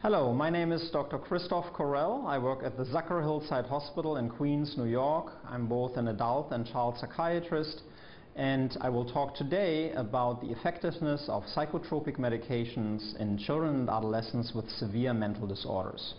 Hello, my name is Dr. Christoph Correll. I work at the Zucker Hillside Hospital in Queens, New York. I'm both an adult and child psychiatrist, and I will talk today about the effectiveness of psychotropic medications in children and adolescents with severe mental disorders.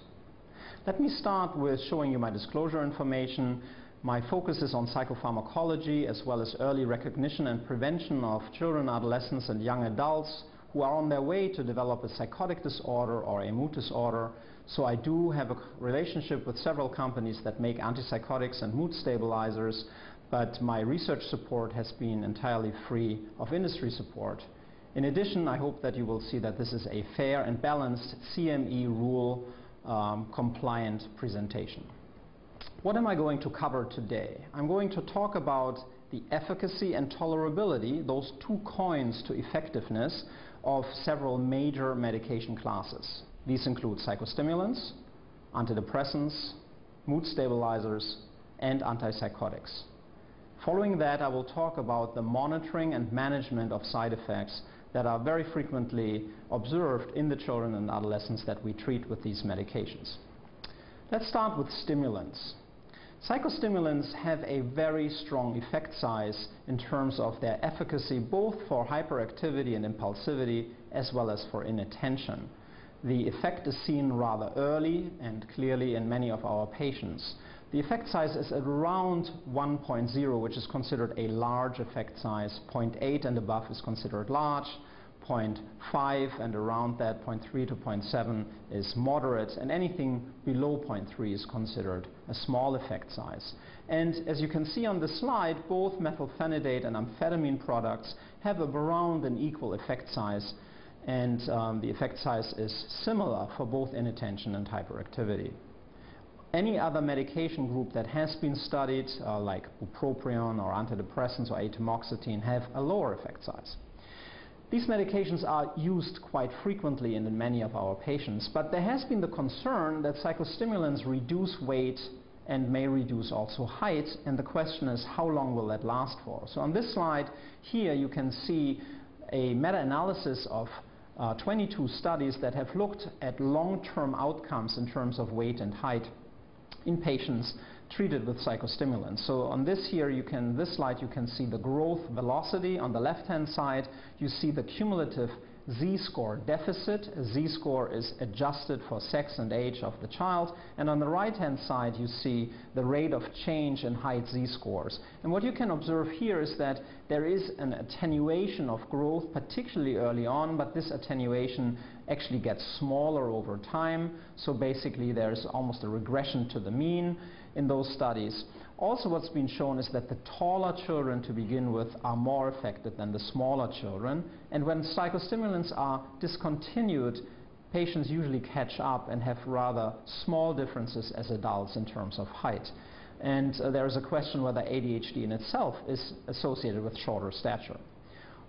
Let me start with showing you my disclosure information. My focus is on psychopharmacology as well as early recognition and prevention of children, adolescents, and young adults who are on their way to develop a psychotic disorder or a mood disorder. So I do have a relationship with several companies that make antipsychotics and mood stabilizers, but my research support has been entirely free of industry support. In addition, I hope that you will see that this is a fair and balanced CME rule um, compliant presentation. What am I going to cover today? I'm going to talk about the efficacy and tolerability, those two coins to effectiveness, of several major medication classes. These include psychostimulants, antidepressants, mood stabilizers, and antipsychotics. Following that, I will talk about the monitoring and management of side effects that are very frequently observed in the children and adolescents that we treat with these medications. Let's start with stimulants. Psychostimulants have a very strong effect size in terms of their efficacy both for hyperactivity and impulsivity as well as for inattention. The effect is seen rather early and clearly in many of our patients. The effect size is around 1.0, which is considered a large effect size. 0.8 and above is considered large. 0.5 and around that 0.3 to 0.7 is moderate and anything below 0.3 is considered a small effect size. And as you can see on the slide, both methylphenidate and amphetamine products have around an equal effect size and um, the effect size is similar for both inattention and hyperactivity. Any other medication group that has been studied, uh, like bupropion or antidepressants or atomoxetine, have a lower effect size. These medications are used quite frequently in many of our patients, but there has been the concern that psychostimulants reduce weight and may reduce also height, and the question is how long will that last for? So on this slide here you can see a meta-analysis of uh, 22 studies that have looked at long-term outcomes in terms of weight and height in patients treated with psychostimulants. So on this here, you can, this slide, you can see the growth velocity. On the left-hand side, you see the cumulative z-score deficit. z-score is adjusted for sex and age of the child. And on the right-hand side, you see the rate of change in height z-scores. And what you can observe here is that there is an attenuation of growth, particularly early on, but this attenuation actually gets smaller over time. So basically, there's almost a regression to the mean in those studies. Also what's been shown is that the taller children to begin with are more affected than the smaller children. And when psychostimulants are discontinued, patients usually catch up and have rather small differences as adults in terms of height. And uh, there is a question whether ADHD in itself is associated with shorter stature.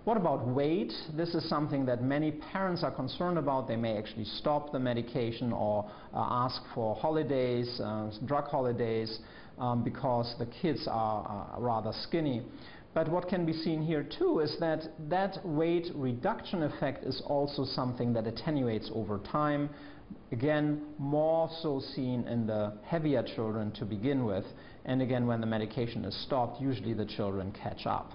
What about weight? This is something that many parents are concerned about. They may actually stop the medication or uh, ask for holidays, uh, drug holidays, um, because the kids are uh, rather skinny. But what can be seen here too is that that weight reduction effect is also something that attenuates over time. Again, more so seen in the heavier children to begin with. And again, when the medication is stopped, usually the children catch up.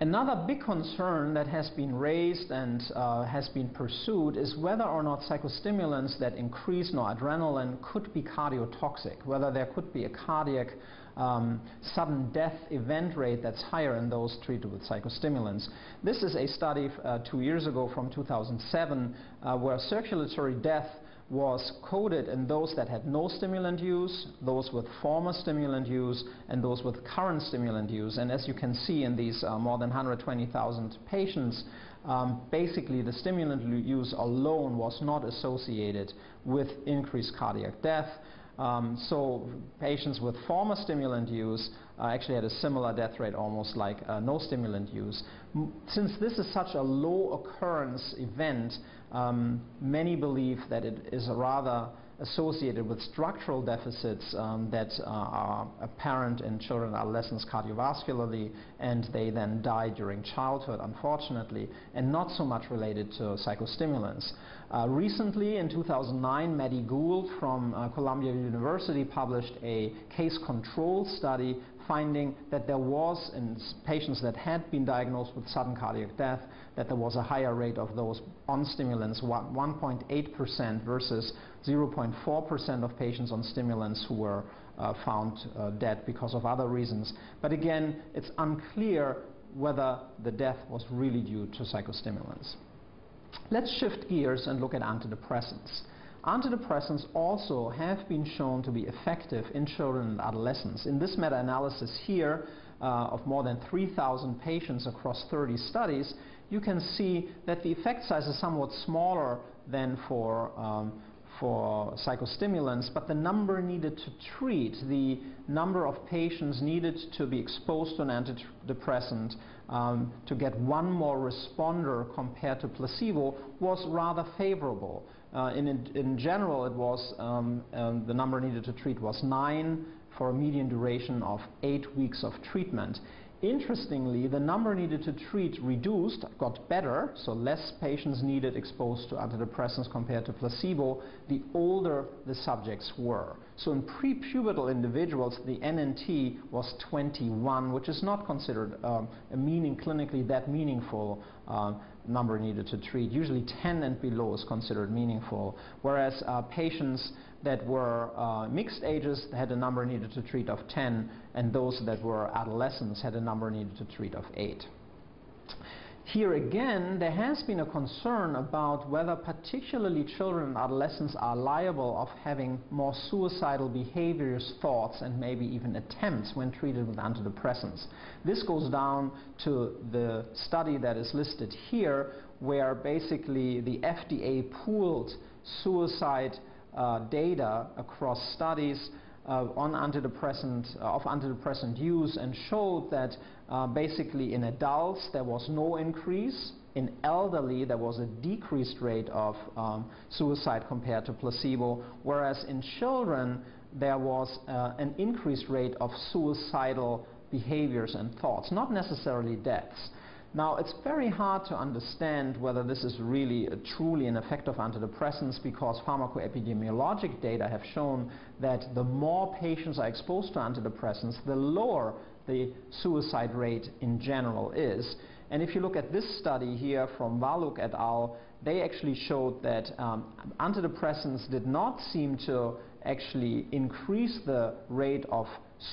Another big concern that has been raised and uh, has been pursued is whether or not psychostimulants that increase noradrenaline could be cardiotoxic, whether there could be a cardiac um, sudden death event rate that's higher in those treated with psychostimulants. This is a study uh, two years ago from 2007 uh, where circulatory death was coded in those that had no stimulant use, those with former stimulant use, and those with current stimulant use. And as you can see in these uh, more than 120,000 patients, um, basically the stimulant use alone was not associated with increased cardiac death. Um, so patients with former stimulant use actually had a similar death rate almost like uh, no stimulant use. M since this is such a low occurrence event, um, many believe that it is rather associated with structural deficits um, that uh, are apparent in children adolescents cardiovascularly, and they then die during childhood, unfortunately, and not so much related to psychostimulants. Uh, recently, in 2009, Maddie Gould from uh, Columbia University published a case control study finding that there was, in patients that had been diagnosed with sudden cardiac death, that there was a higher rate of those on stimulants, 1.8% versus 0.4% of patients on stimulants who were uh, found uh, dead because of other reasons. But again, it's unclear whether the death was really due to psychostimulants. Let's shift gears and look at antidepressants. Antidepressants also have been shown to be effective in children and adolescents. In this meta-analysis here uh, of more than 3,000 patients across 30 studies, you can see that the effect size is somewhat smaller than for um, for psychostimulants, but the number needed to treat, the number of patients needed to be exposed to an antidepressant um, to get one more responder compared to placebo was rather favorable. Uh, in, in, general, it was um, um, the number needed to treat was nine for a median duration of eight weeks of treatment. Interestingly, the number needed to treat reduced, got better, so less patients needed exposed to antidepressants compared to placebo, the older the subjects were. So in prepubertal individuals, the NNT was 21, which is not considered um, a meaning clinically that meaningful uh, number needed to treat. Usually 10 and below is considered meaningful, whereas uh, patients that were uh, mixed ages had a number needed to treat of 10, and those that were adolescents had a number needed to treat of 8. Here again, there has been a concern about whether particularly children and adolescents are liable of having more suicidal behaviors, thoughts, and maybe even attempts when treated with antidepressants. This goes down to the study that is listed here, where basically the FDA pooled suicide uh, data across studies uh, on antidepressant, uh, of antidepressant use and showed that uh, basically in adults there was no increase. In elderly there was a decreased rate of um, suicide compared to placebo, whereas in children there was uh, an increased rate of suicidal behaviors and thoughts, not necessarily deaths. Now, it's very hard to understand whether this is really a, truly an effect of antidepressants because pharmacoepidemiologic data have shown that the more patients are exposed to antidepressants, the lower the suicide rate in general is. And if you look at this study here from Valuck et al., they actually showed that um, antidepressants did not seem to actually increase the rate of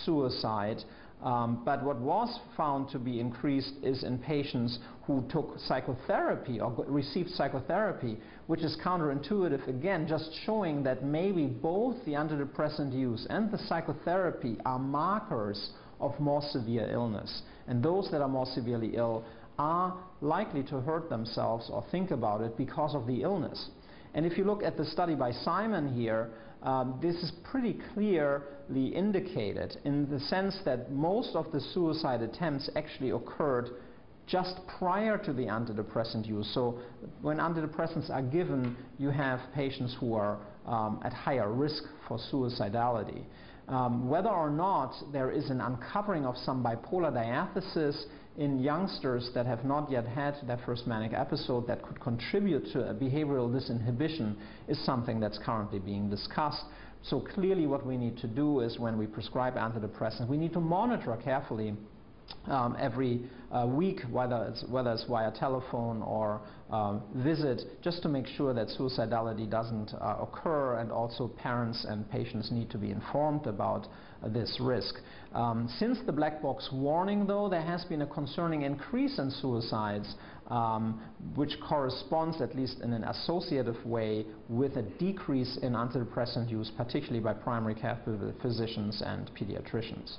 suicide, um, but what was found to be increased is in patients who took psychotherapy or received psychotherapy, which is counterintuitive again, just showing that maybe both the antidepressant use and the psychotherapy are markers of more severe illness. And those that are more severely ill are likely to hurt themselves or think about it because of the illness. And if you look at the study by Simon here, um, this is pretty clearly indicated in the sense that most of the suicide attempts actually occurred just prior to the antidepressant use. So when antidepressants are given, you have patients who are um, at higher risk for suicidality. Um, whether or not there is an uncovering of some bipolar diathesis in youngsters that have not yet had their first manic episode that could contribute to a behavioral disinhibition is something that's currently being discussed. So clearly what we need to do is when we prescribe antidepressants, we need to monitor carefully um, every uh, week, whether it's, whether it's via telephone or um, visit, just to make sure that suicidality doesn't uh, occur, and also parents and patients need to be informed about uh, this risk. Um, since the black box warning, though, there has been a concerning increase in suicides, um, which corresponds, at least in an associative way, with a decrease in antidepressant use, particularly by primary care physicians and pediatricians.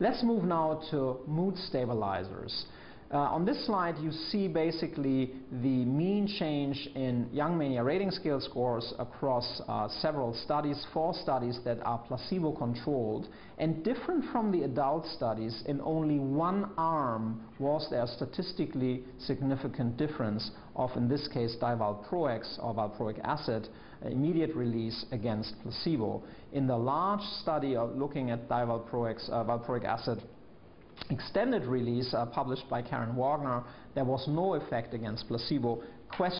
Let's move now to mood stabilizers. Uh, on this slide, you see basically the mean change in Young Mania Rating Scale scores across uh, several studies, four studies that are placebo-controlled. And different from the adult studies, in only one arm was there a statistically significant difference of, in this case, divalproex or valproic acid immediate release against placebo. In the large study of looking at divalproex, uh, valproic acid extended release uh, published by Karen Wagner, there was no effect against placebo. Question